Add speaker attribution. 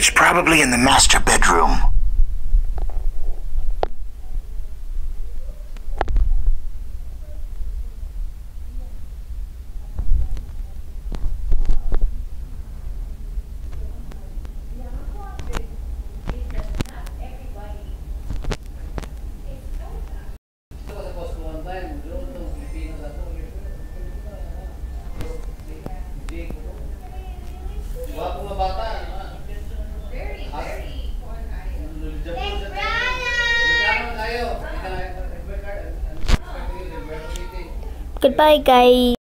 Speaker 1: It's probably in the master bedroom.
Speaker 2: Goodbye, guys.